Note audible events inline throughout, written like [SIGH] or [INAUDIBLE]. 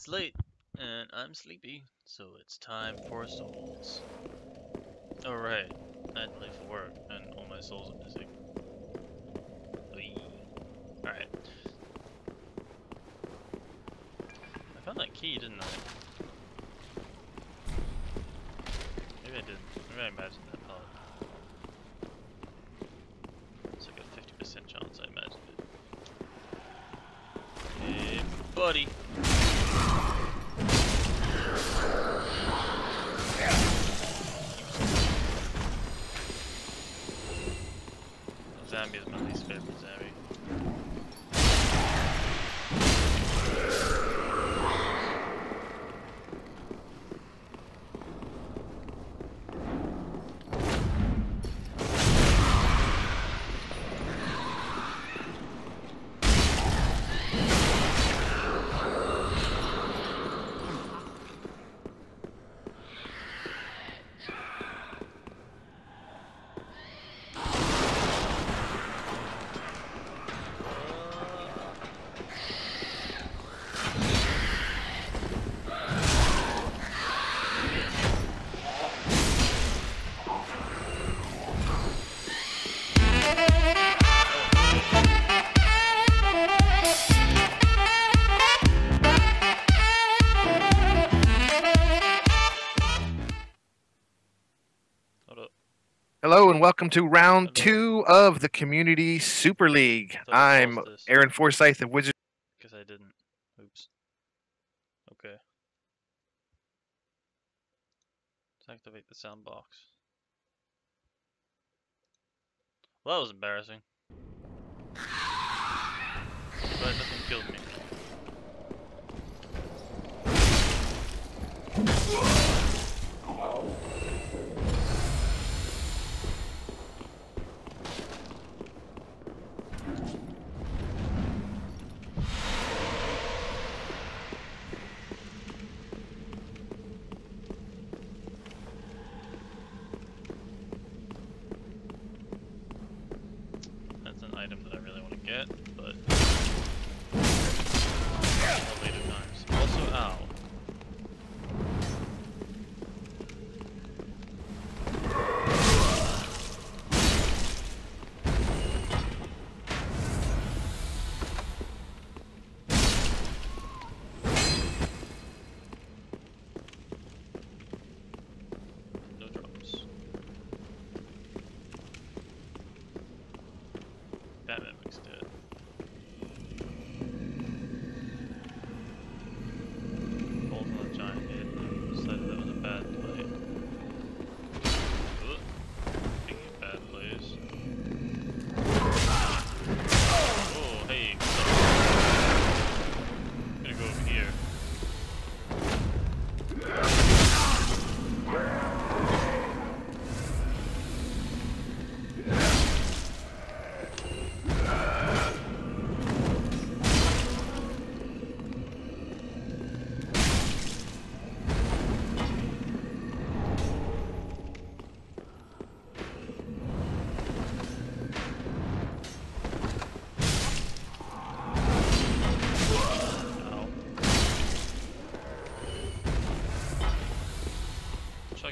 It's late, and I'm sleepy, so it's time for souls. Alright, I had to leave for work, and all my souls are missing. Alright. I found that key, didn't I? Maybe I did. Maybe I imagined that part. It's like a 50% chance I imagined it. Hey, buddy! And welcome to round two of the Community Super League. I'm. Aaron Forsyth of Wizard. Because I didn't. Oops. Okay. Let's activate the sound box. Well, that was embarrassing. But nothing killed me.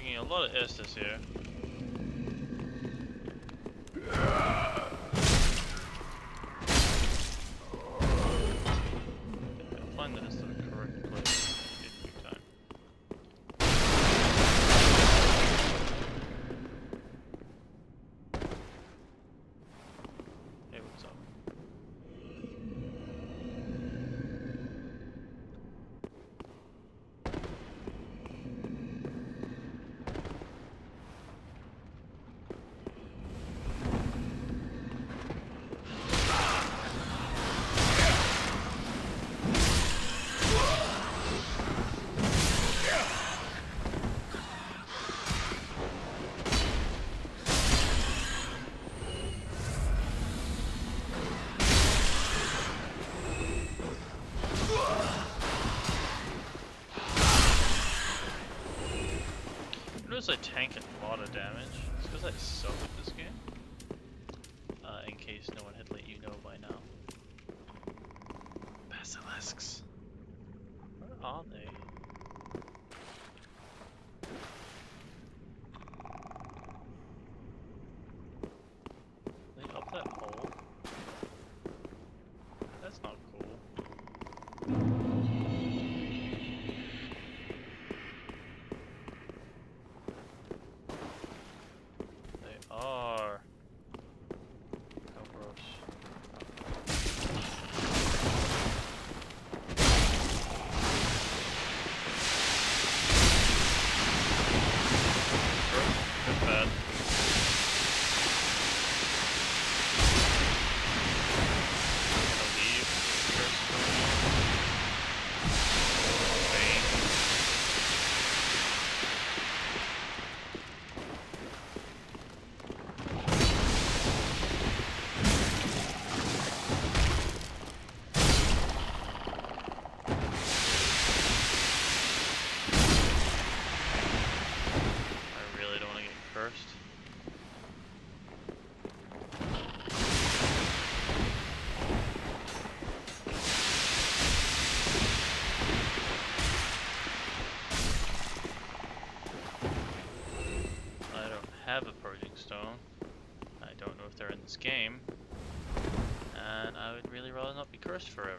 Chugging a lot of Estus here. I tank a lot of damage. It's because I suck at this game. Uh, in case no one had let you know by now. Basilisks. Where are they? this game, and I would really rather not be cursed forever.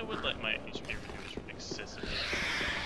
I would let my HP reduce excessively.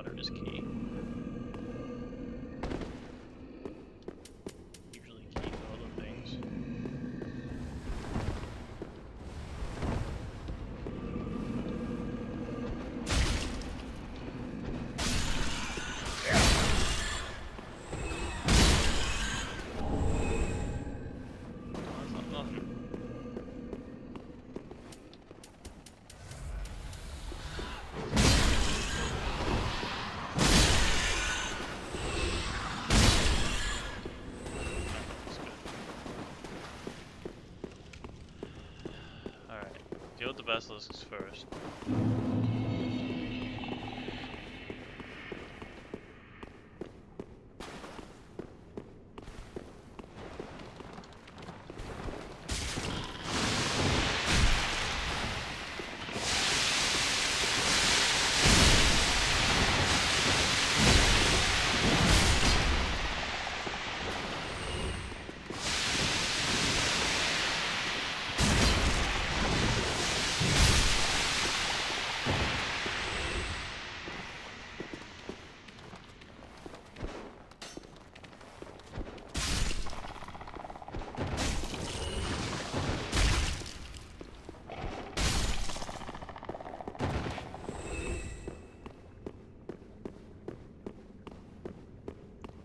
On the mimic basilisks first.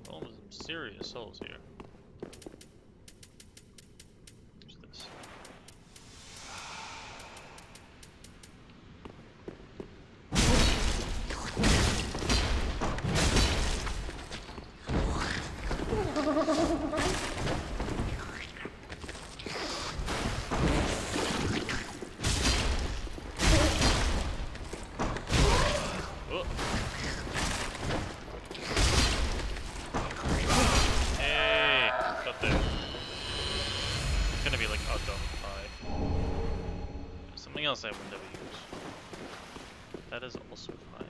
Oh, there's serious souls here. Something else I would never use. That is also fine.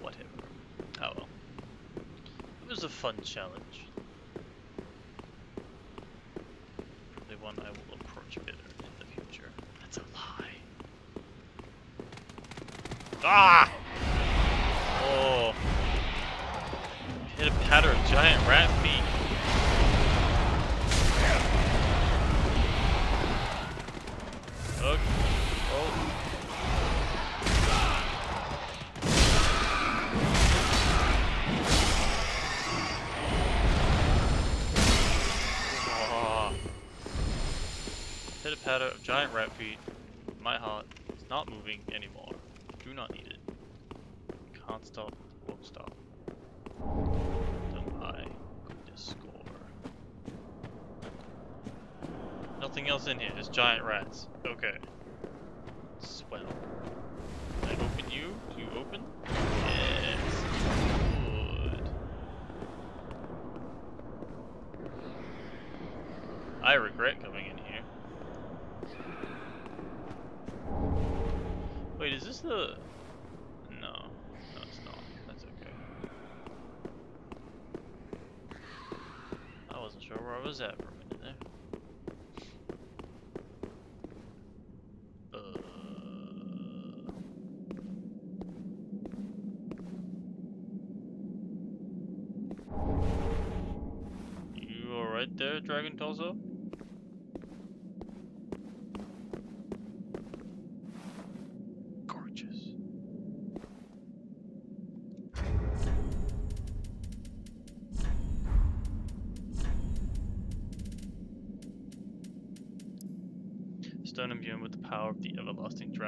Whatever. Oh well. It was a fun challenge. Hit a giant rat feet. My heart is not moving anymore. Do not need it. Can't stop, won't stop. Going to score? Nothing else in here, just giant rats. Okay. Swell. I open you? Do you open? Yes. Good. I regret coming in here. No. No, it's not. That's okay. I wasn't sure where I was at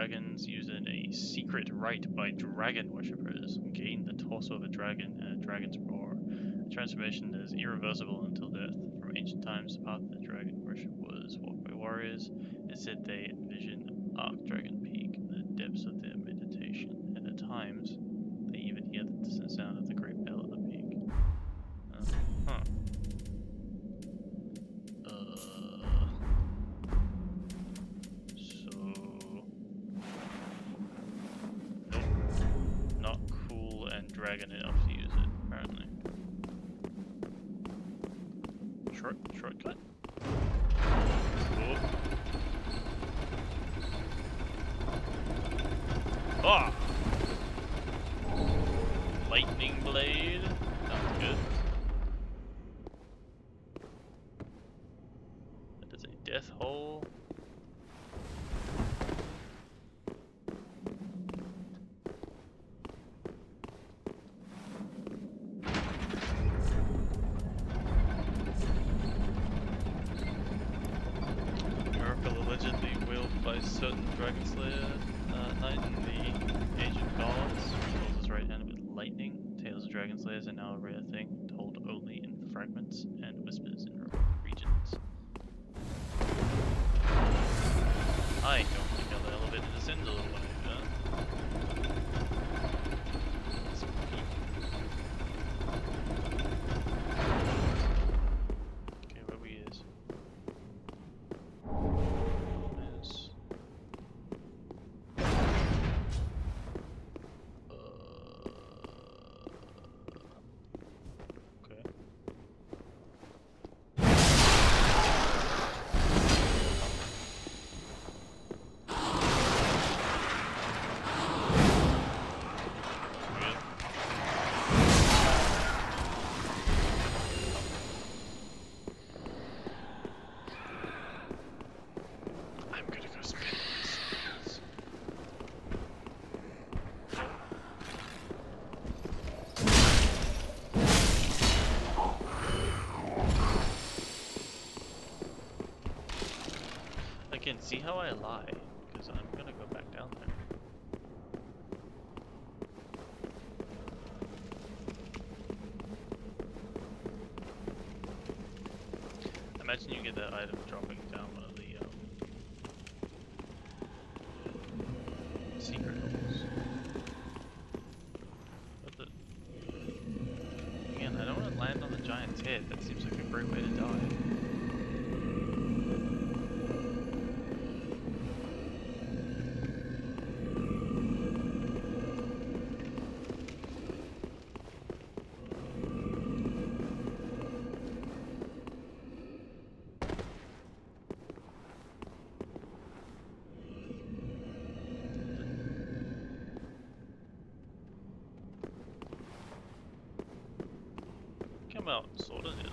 dragons, using a secret rite by dragon worshippers. Gain the torso of a dragon and a dragon's roar. The transformation is irreversible until death. From ancient times, the path of dragon worship was walked by warriors. It said they envision Archdragon Peak in the depths of their meditation, and at times, see how I lie? Because I'm gonna go back down there. Imagine you get that item dropping down one of the um, secret holes. What the? Again, I don't want to land on the giant's head. That seems like a great way to die. Come out, sort of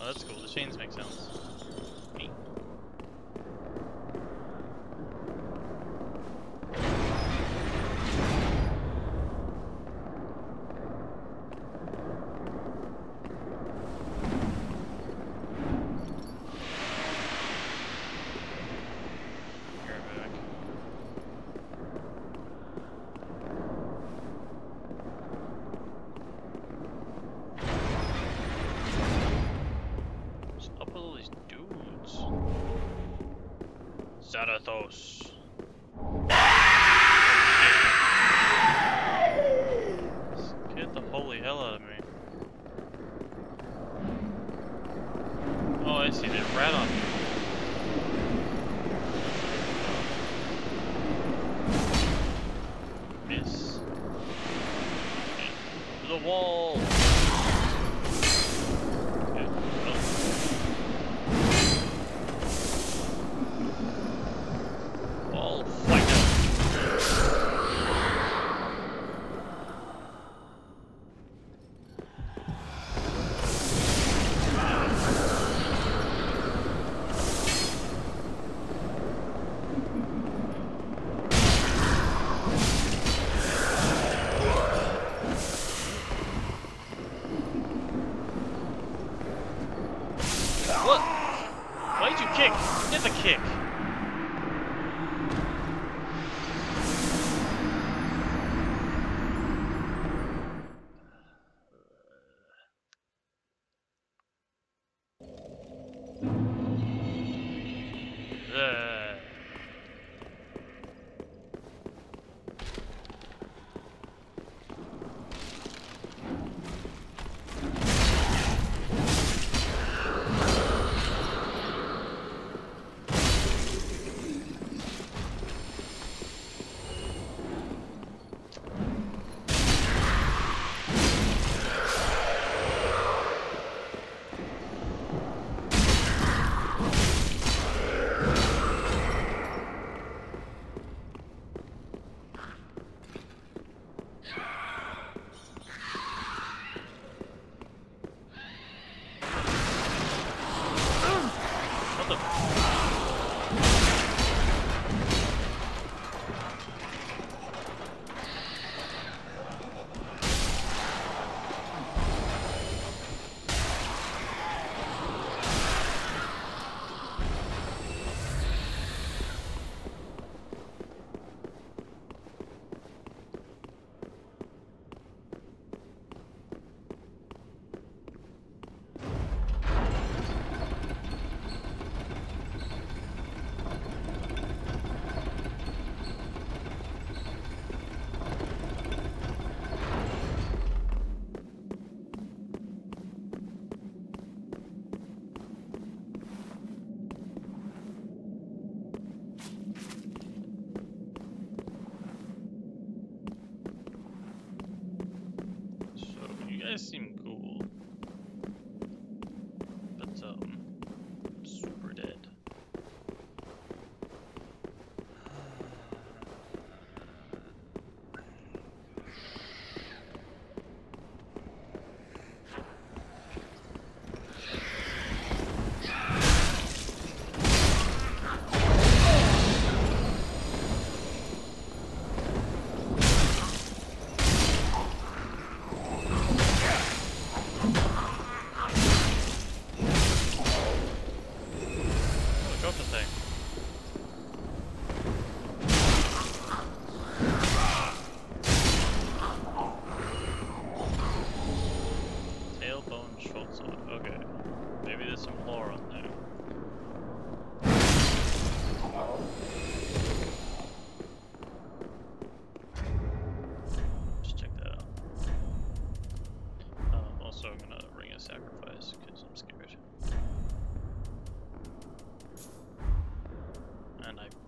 Oh, that's cool. The chains make sounds. Neat. You're back. What's up with all these dudes? Zarathos. Scared the holy hell out of me. Oh, I see. There's rat on me.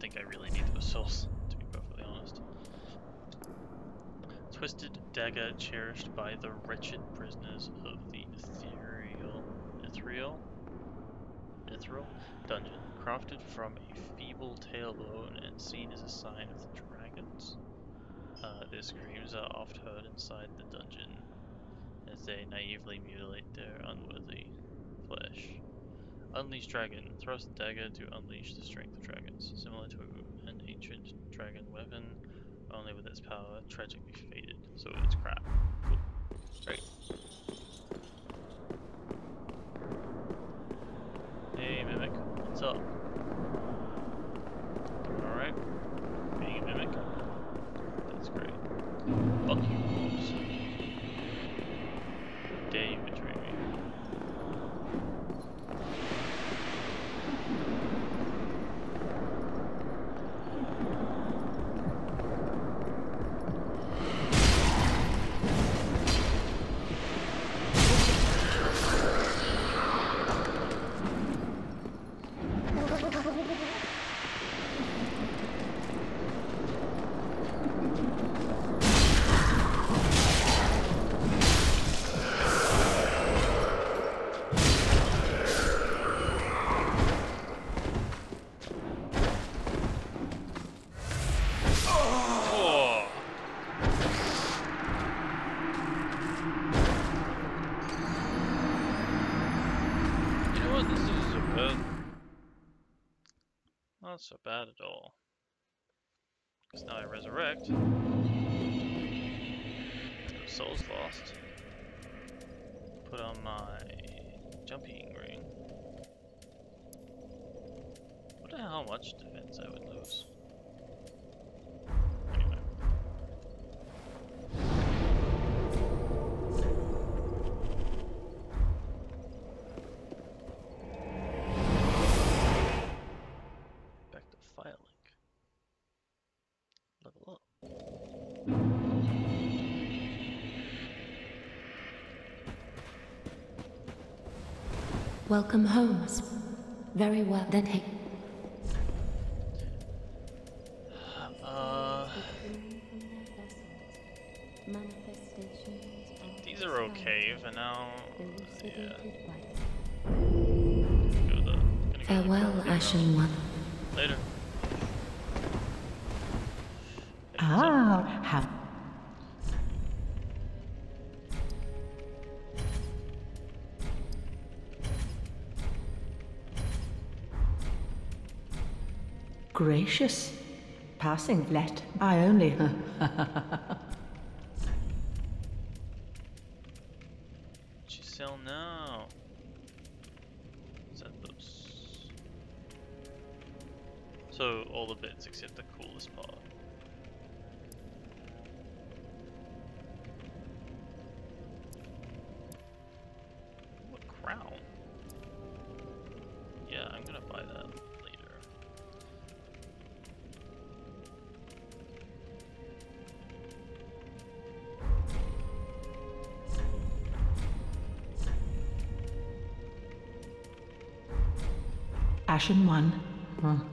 Think I really need those souls, to be perfectly honest. Twisted dagger cherished by the wretched prisoners of the Irithyll, Irithyll, Irithyll dungeon, crafted from a feeble tailbone and seen as a sign of the dragons. Uh, their screams are oft heard inside the dungeon as they naively mutilate their unworthy flesh. Unleash Dragon. Thrust dagger to unleash the strength of dragons, similar to an ancient dragon weapon, only with its power tragically faded. So it's crap. Cool. Great. Hey Mimic, what's up? Alright. Jumping ring. Wonder how much defense I would lose. Welcome home. Very well. Then. Gracious. Passing let. I only. [LAUGHS] Ashen one. Huh.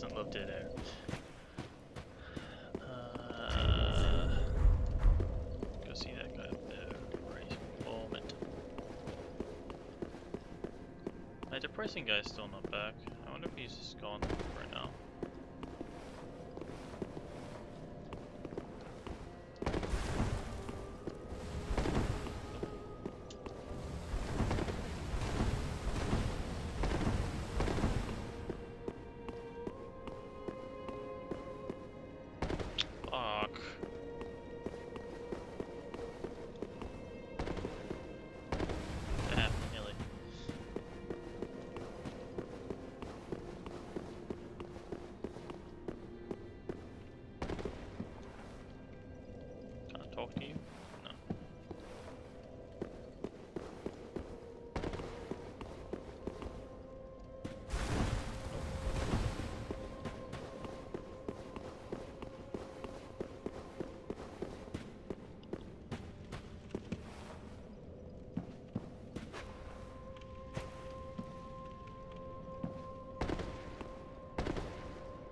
Doesn't dead air. Uh, go see that guy up there moment. My depressing guy's still not back. I wonder if he's just gone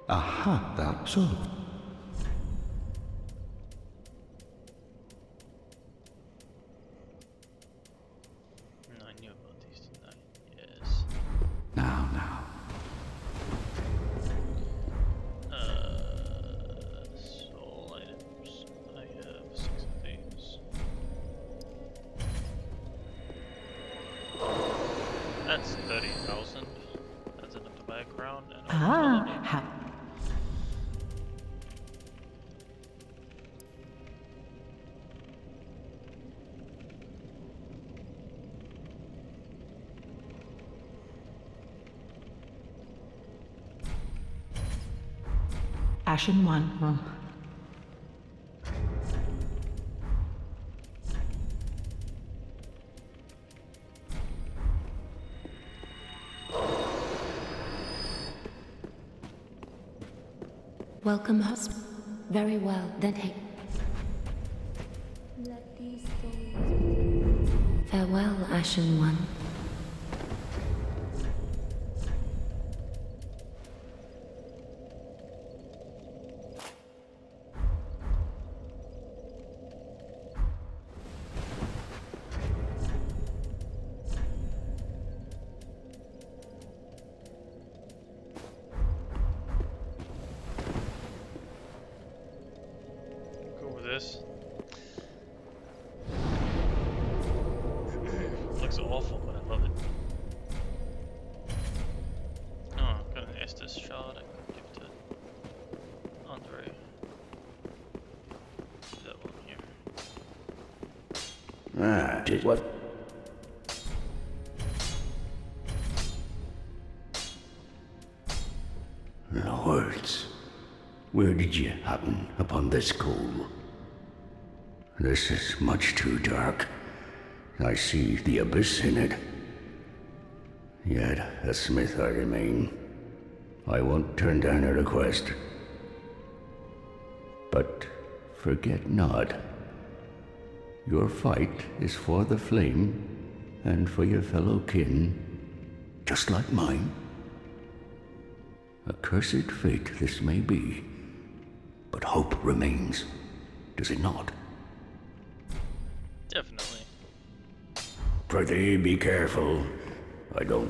Aha, that's all. Ashen one. Oh. Welcome, husband. Very well, then take. Farewell, Ashen One. Upon this coal? This is much too dark. I see the abyss in it. Yet, a smith I remain. I won't turn down a request. But forget not, your fight is for the flame and for your fellow kin, just like mine. A cursed fate this may be, hope remains, does it not? Definitely. Prithee, be careful. I don't.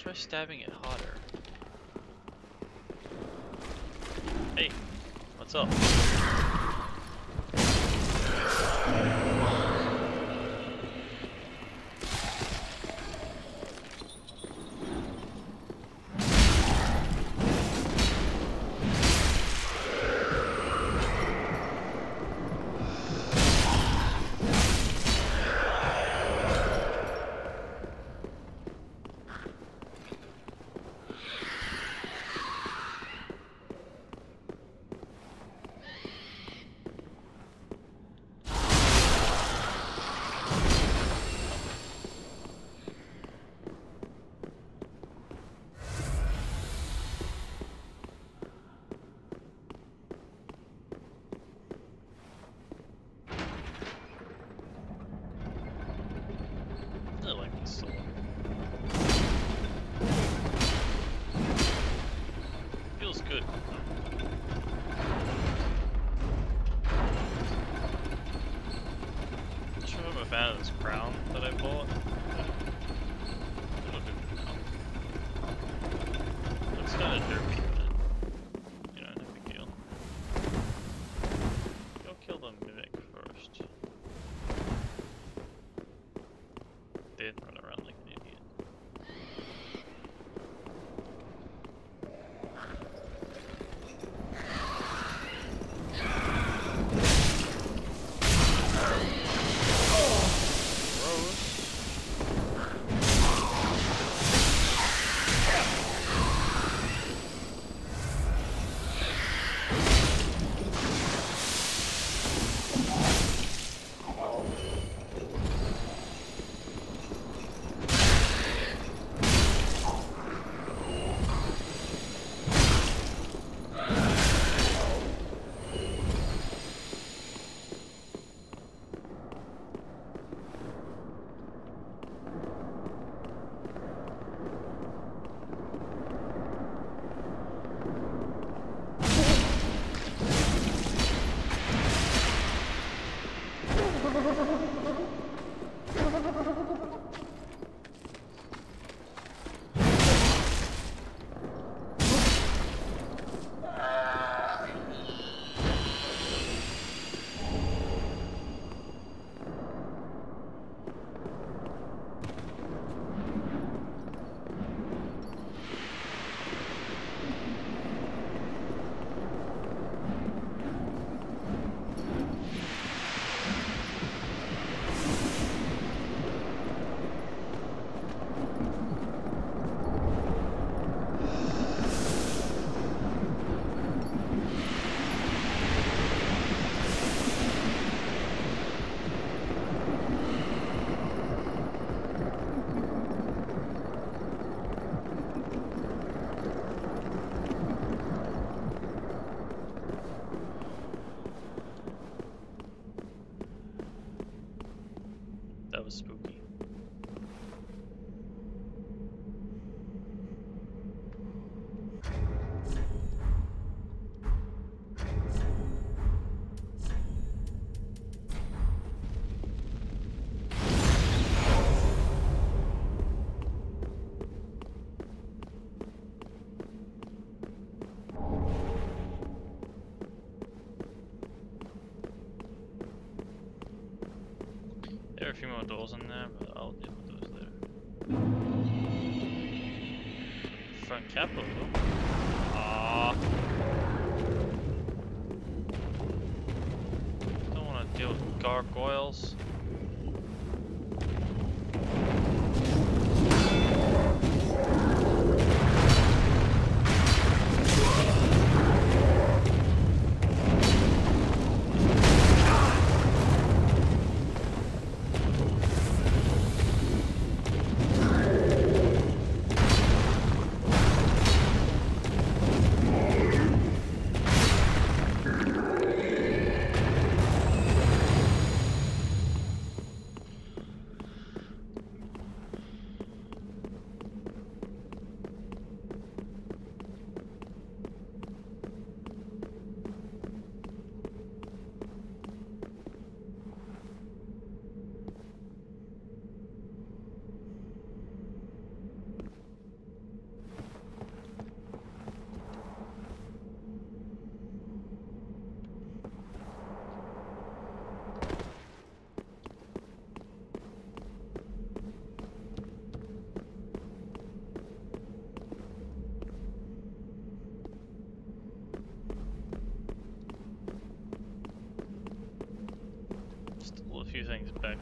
Try stabbing it harder. Hey, what's up? Ha ha ha ha!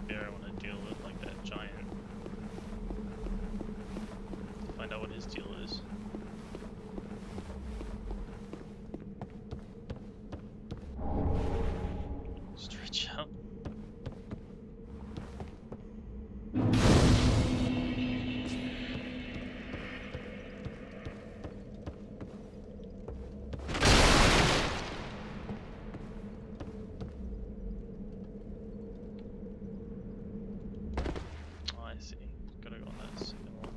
Things back there I want to deal with, like that giant. Find out what his deal is. Stretch out. Oh, I see. Gotta go on that second one.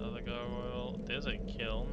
Another gargoyle. There's a kiln.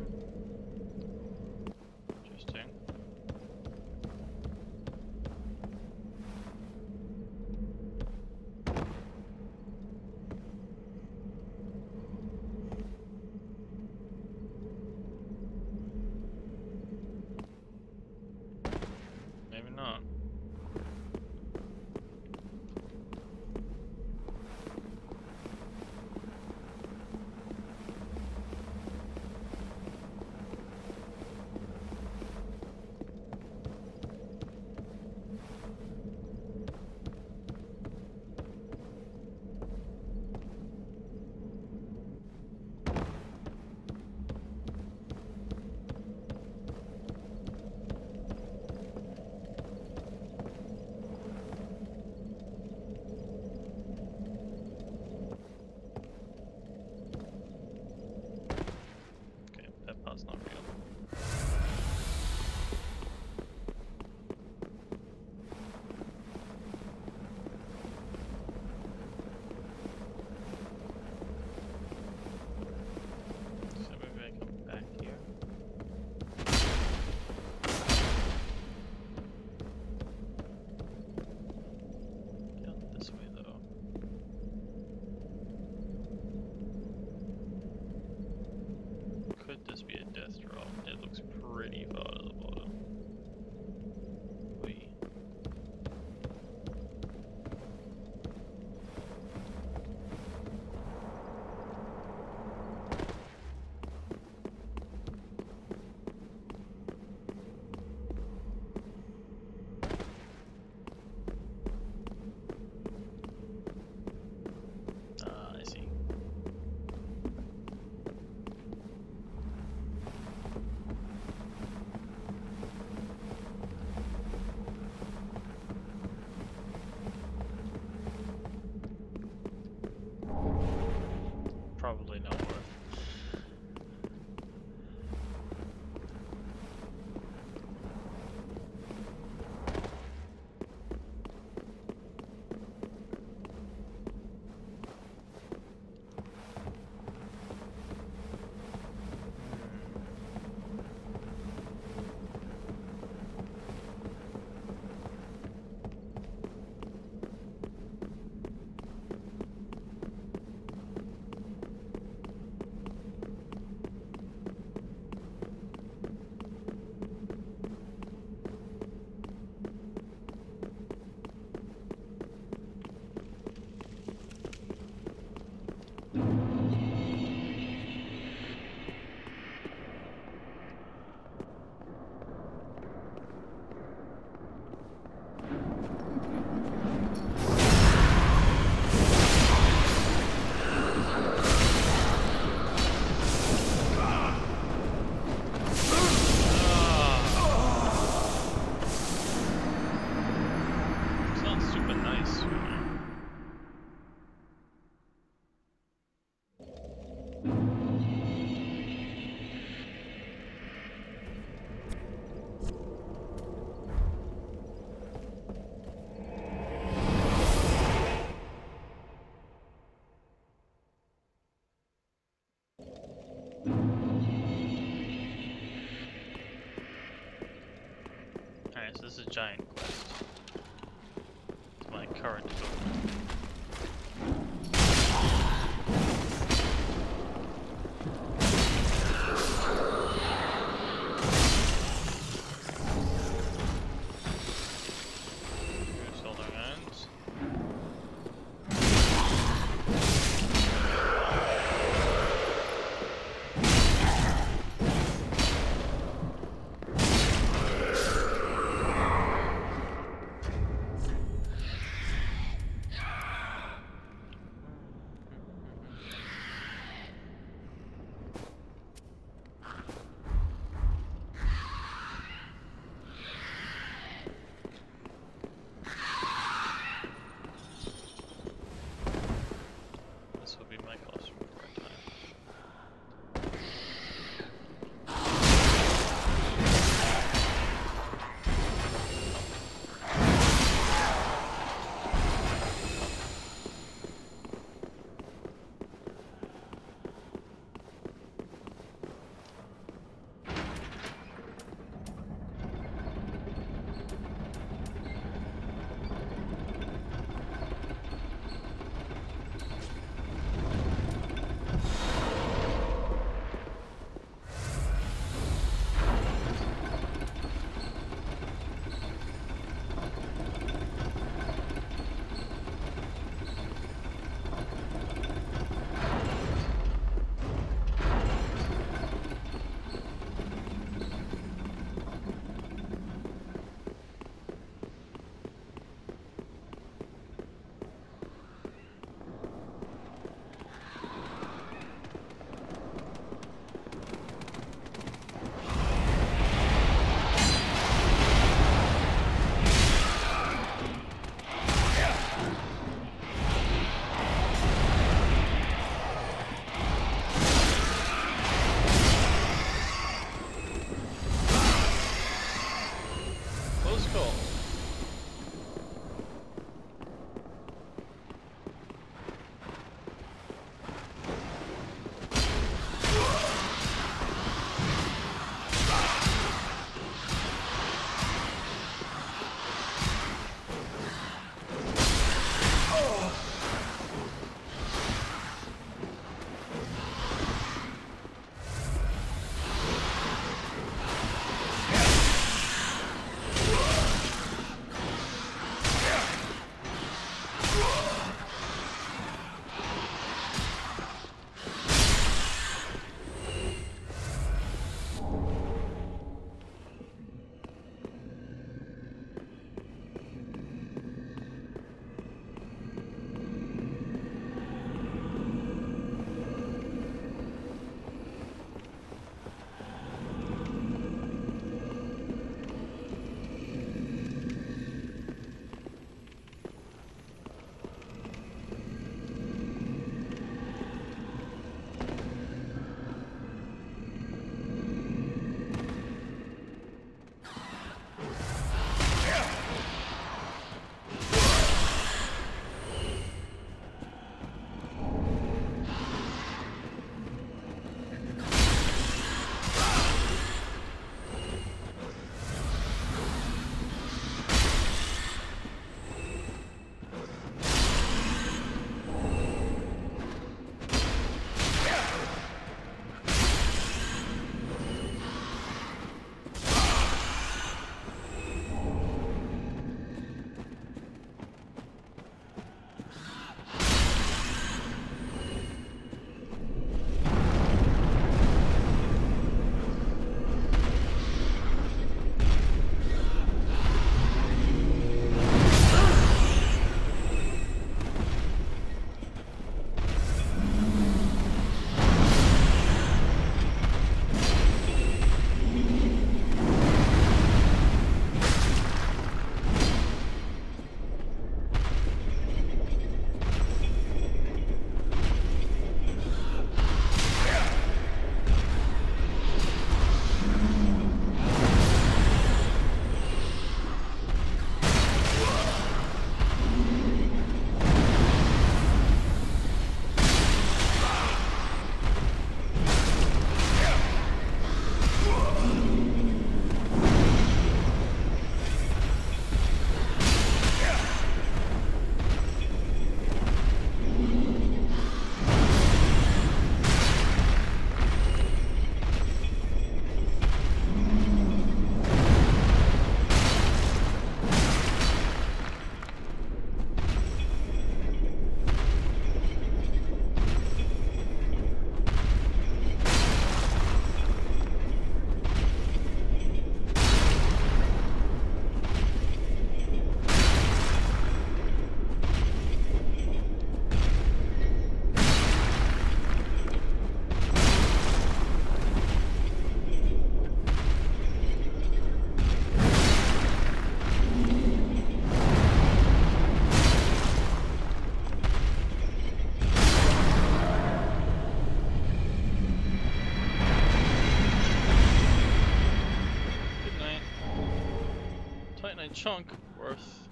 Chunk worth.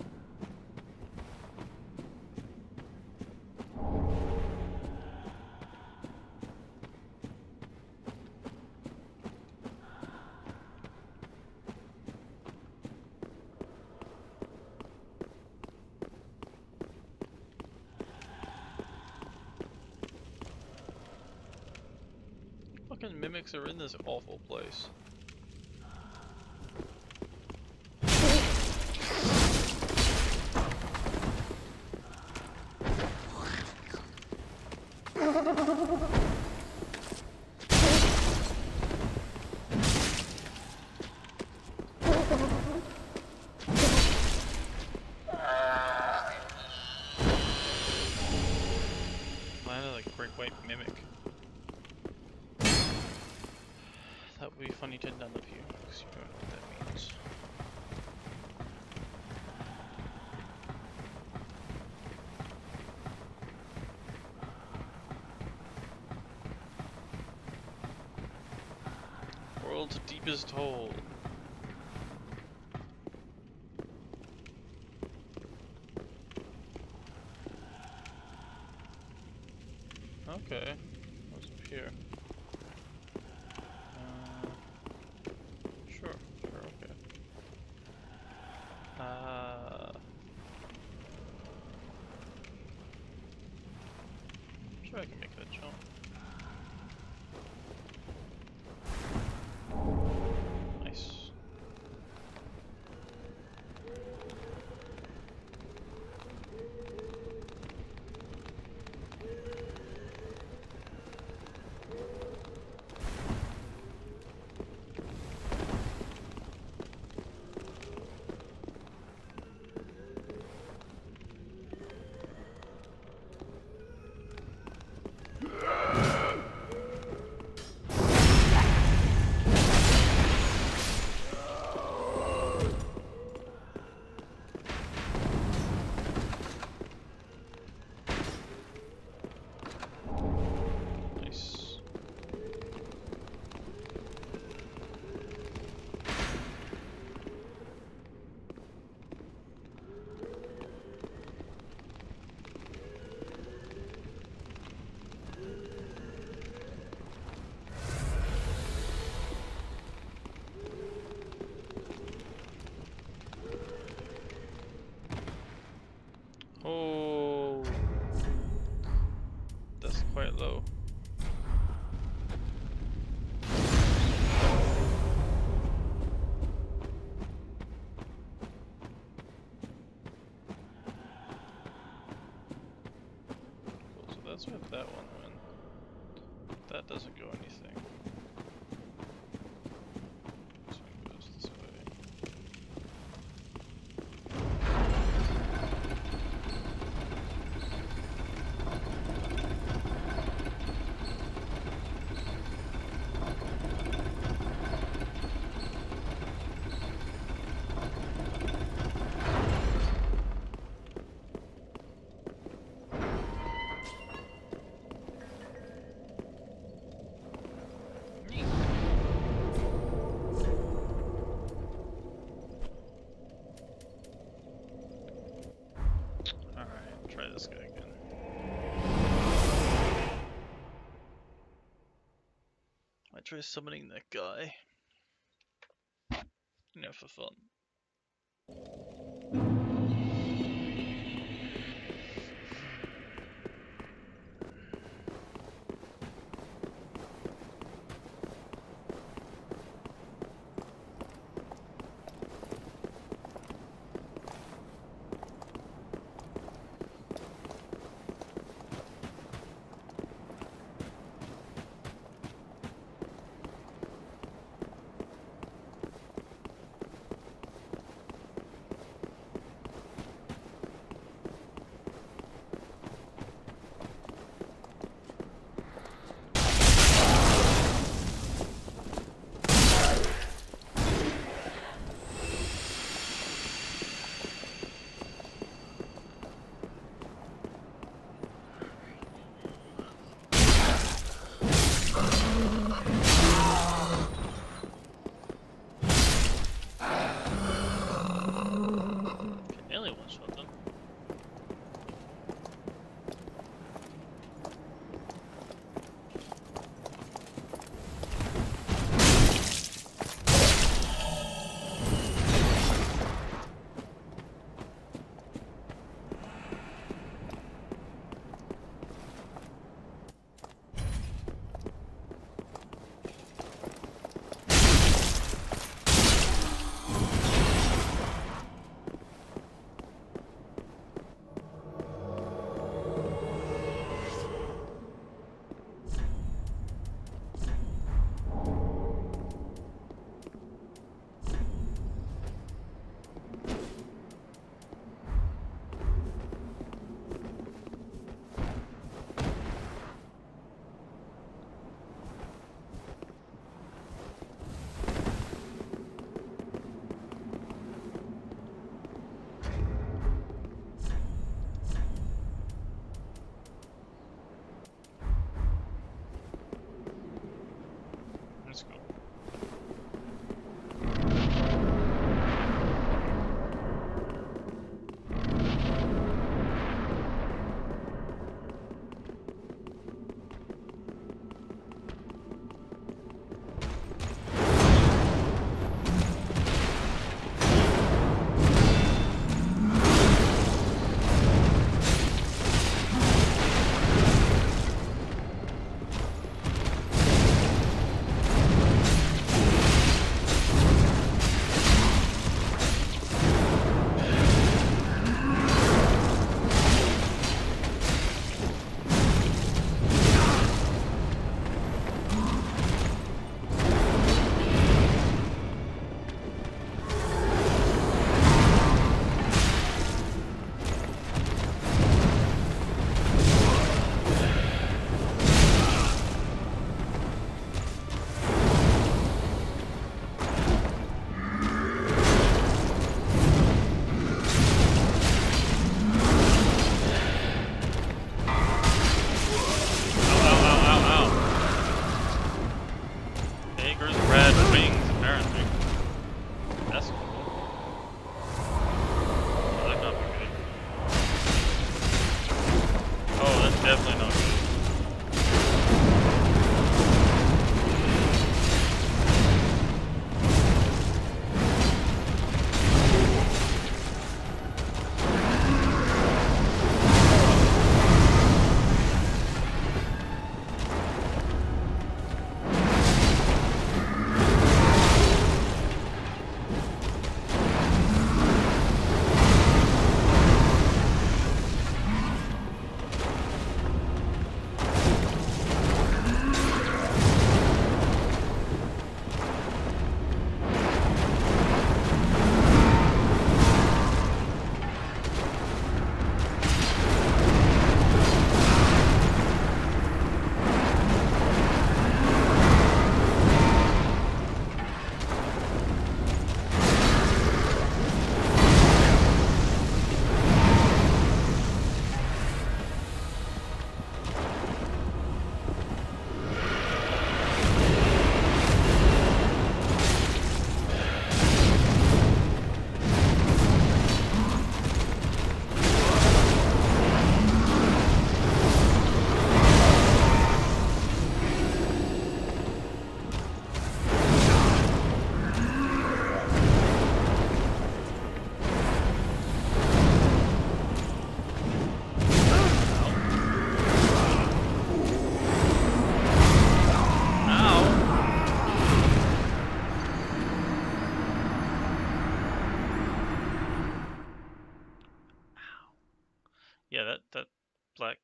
Fucking mimics are in this awful place. White mimic. That would be funny to none of you, because you don't know what that means. World's deepest hole. Okay, what's up here? Uh, sure, sure, okay. Uh, sure, I That's that one went. That doesn't go anything. This guy again. I try summoning that guy. You know, for fun.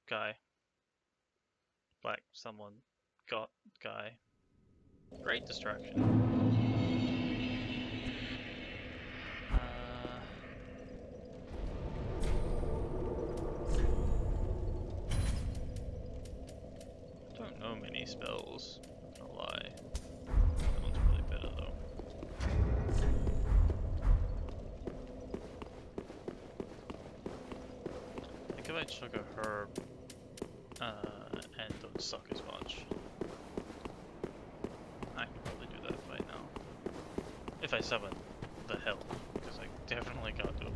Guy. Black someone got guy. Great distraction. Uh, I don't know many spells. Not gonna lie. That one's really better though. I think if I took a herb uh, and don't suck as much, I could probably do that right now. If I summon the help, because I definitely can't do it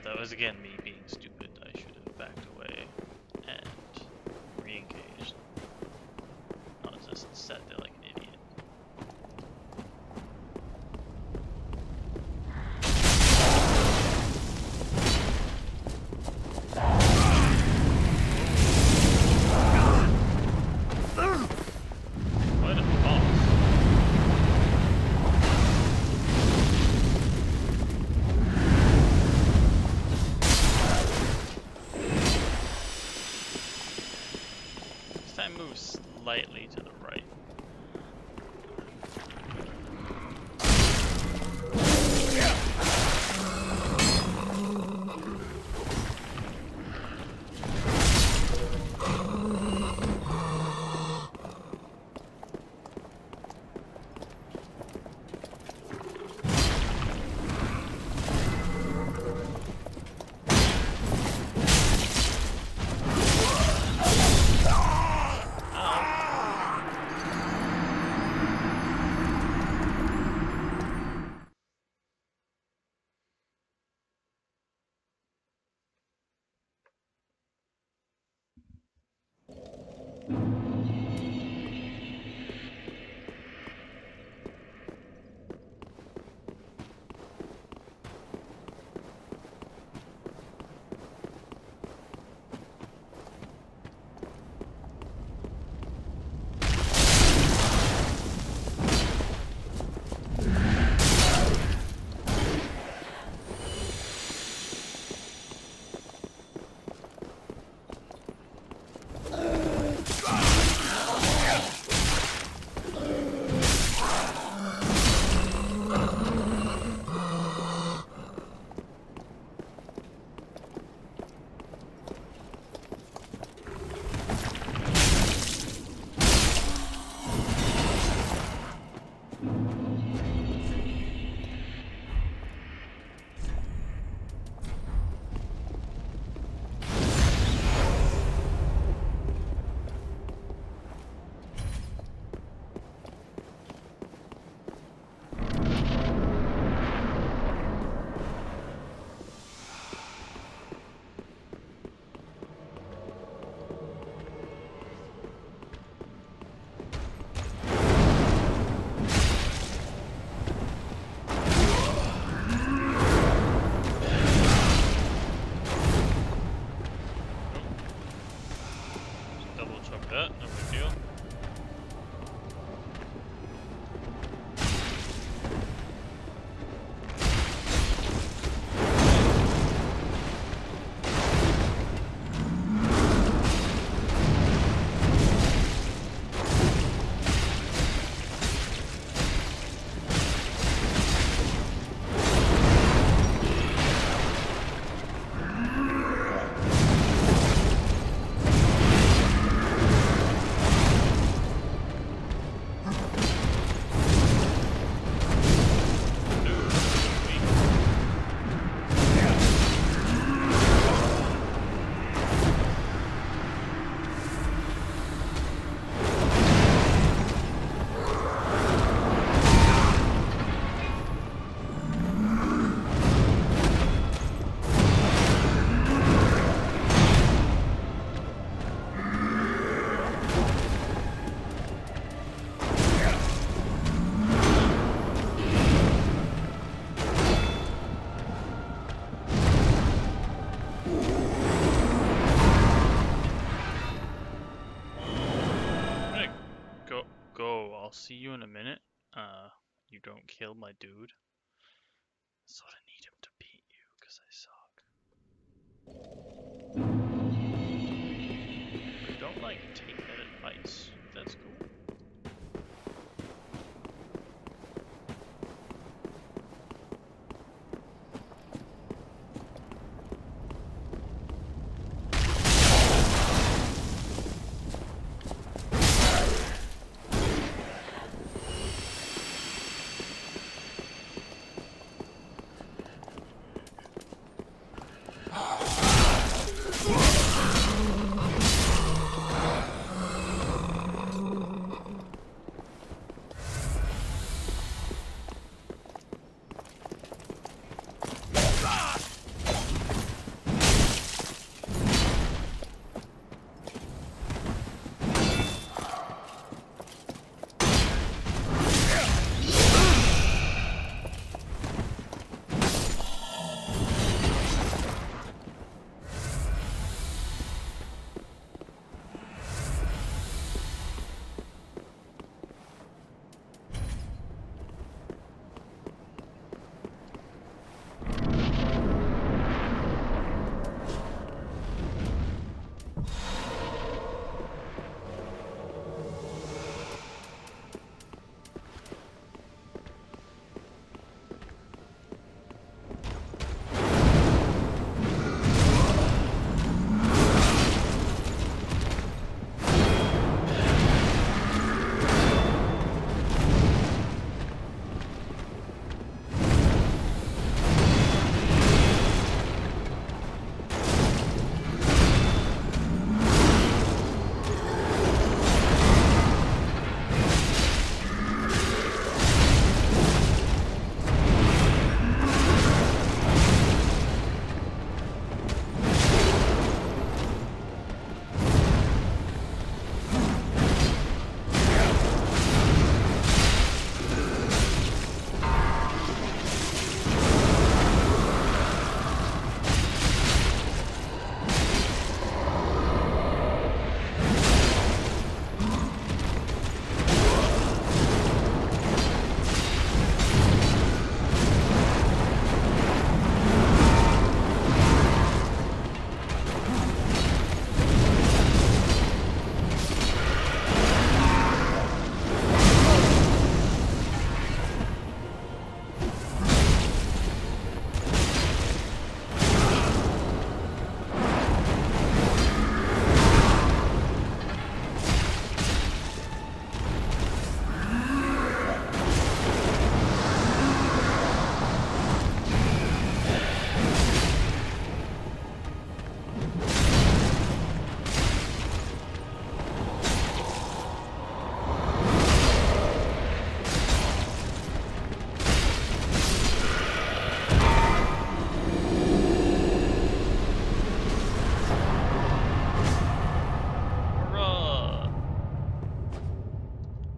That was again my dude.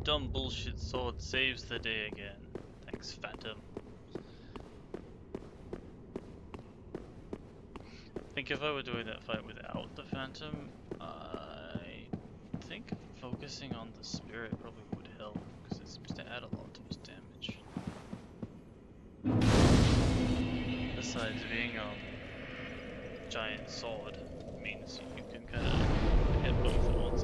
Dumb bullshit sword saves the day again. Thanks, Phantom. I think if I were doing that fight without the Phantom, I think Focusing on the spirit probably would help because it seems to add a lot to his damage. Besides being a giant sword means you can kind of hit both at once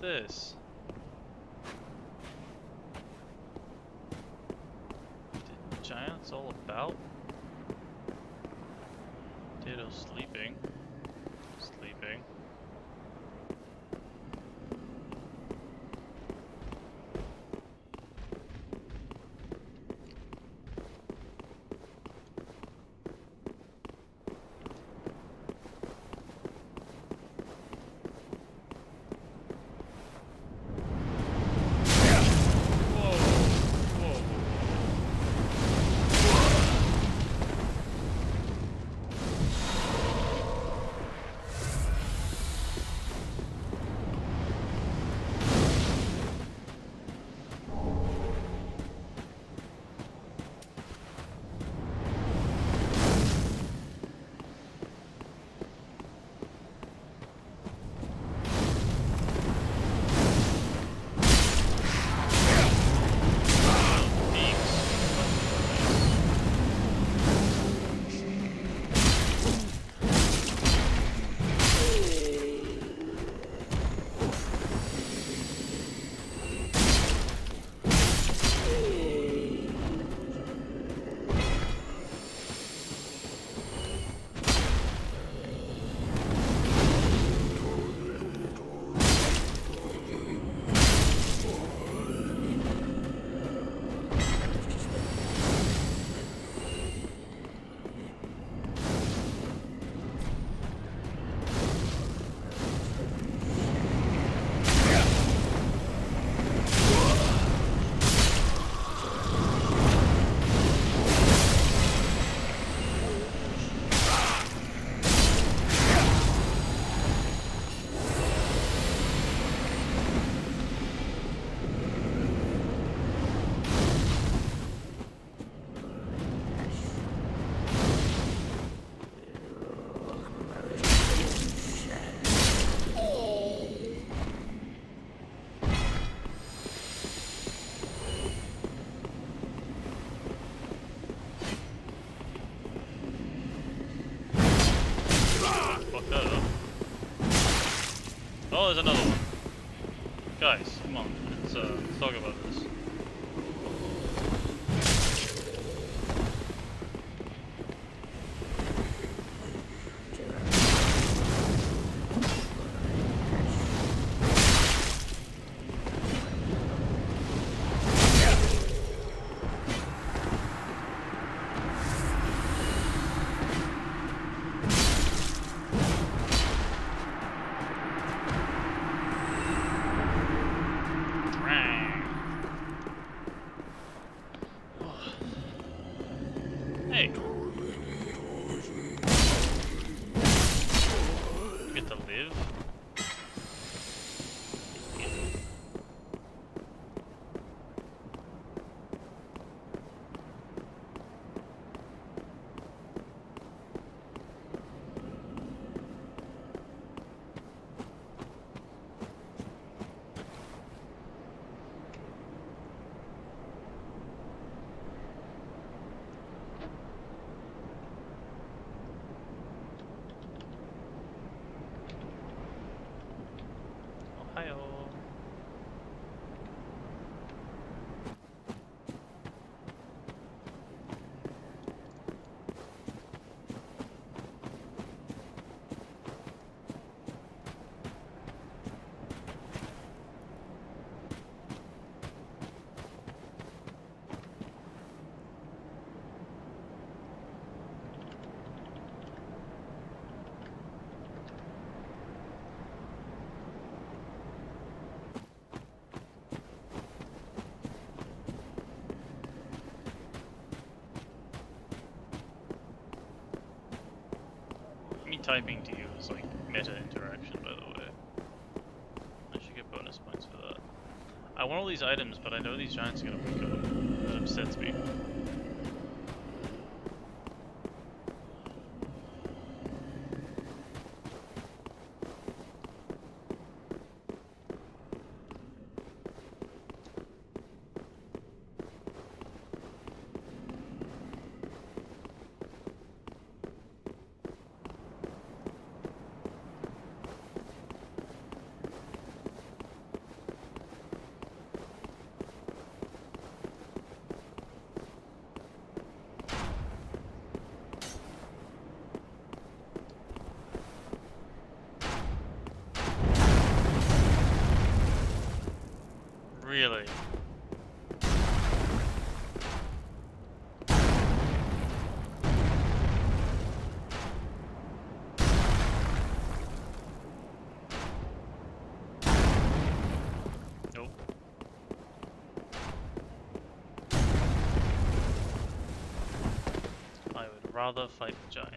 this? Typing to you is like meta interaction, by the way. I should get bonus points for that. I want all these items, but I know these giants are gonna wake up. That upsets me. Really? Nope. I would rather fight the giants.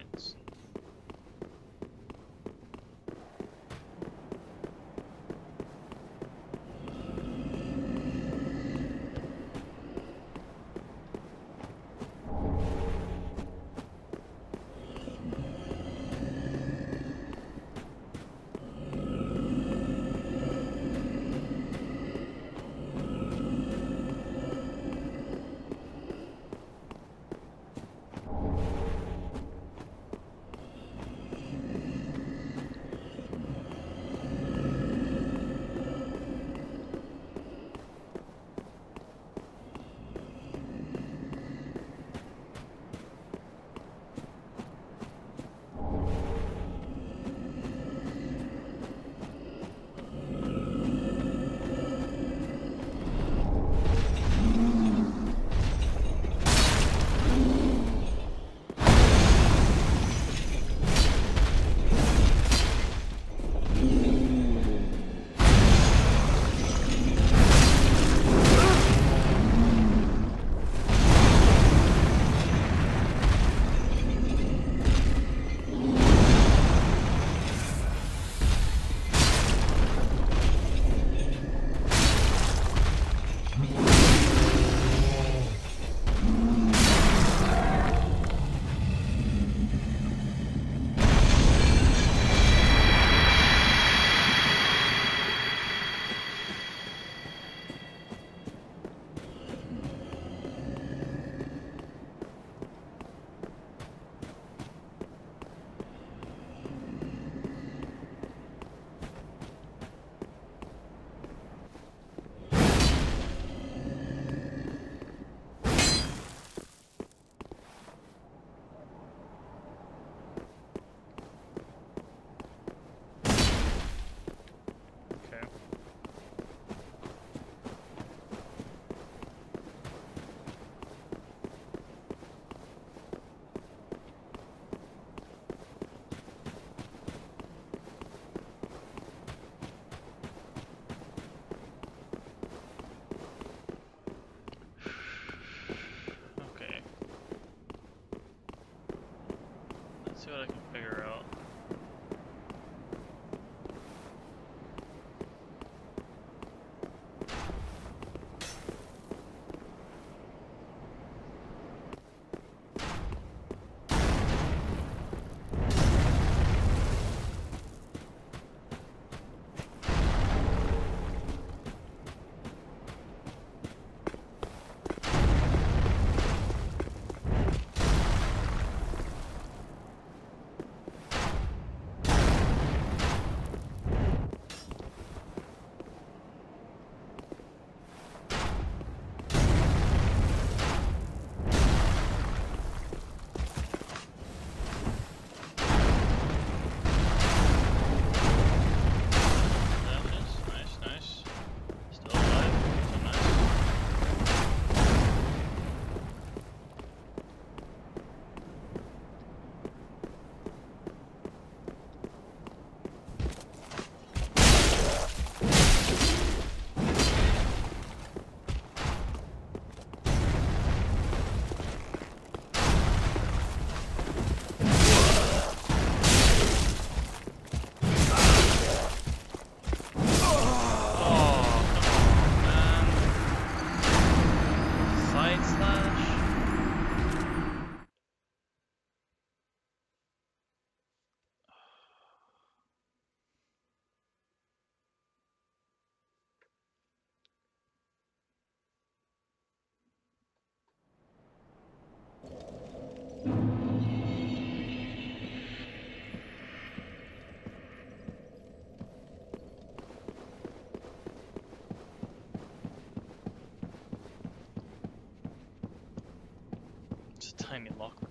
tiny lock.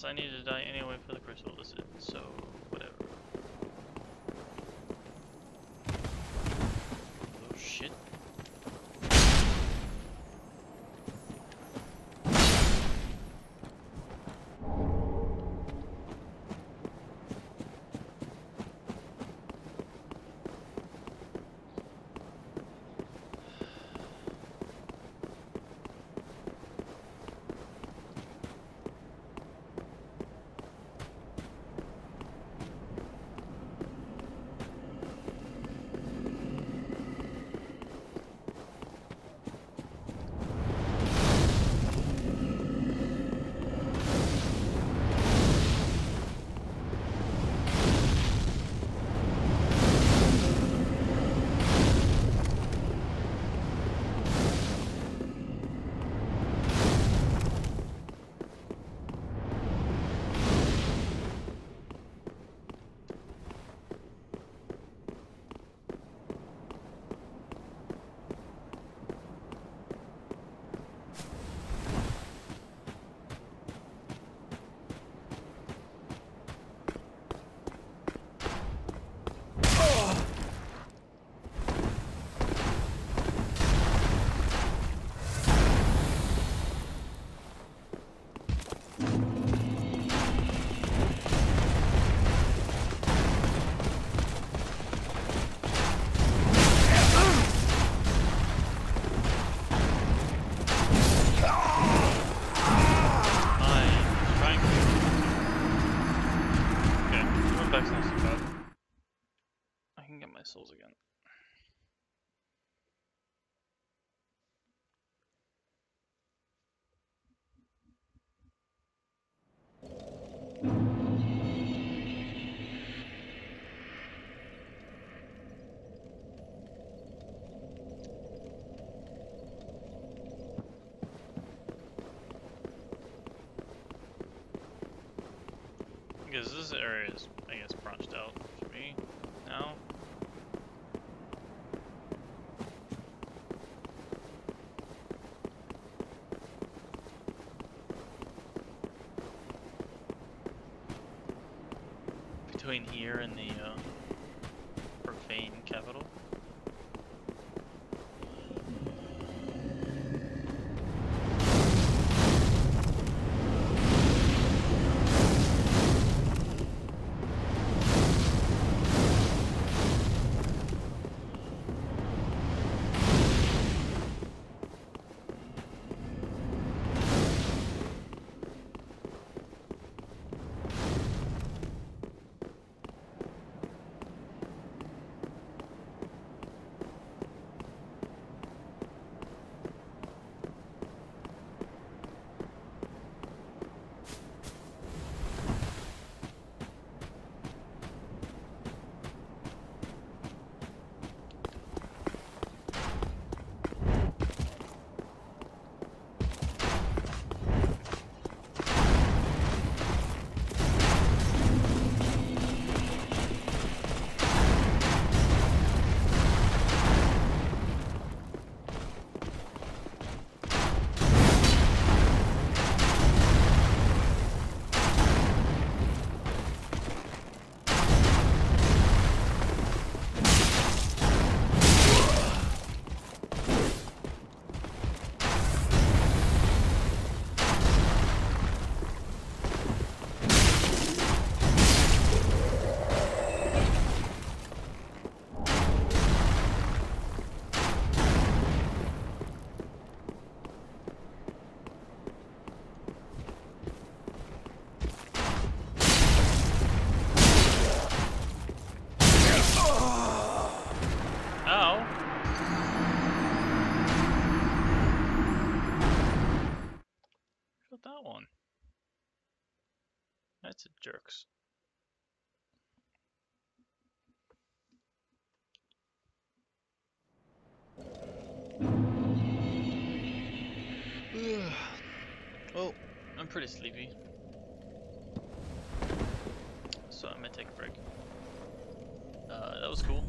plus I need to die anyway for the crystal to sit, so because this area is, I guess, branched out. I'm sleepy. So I'm gonna take a break. Uh, that was cool.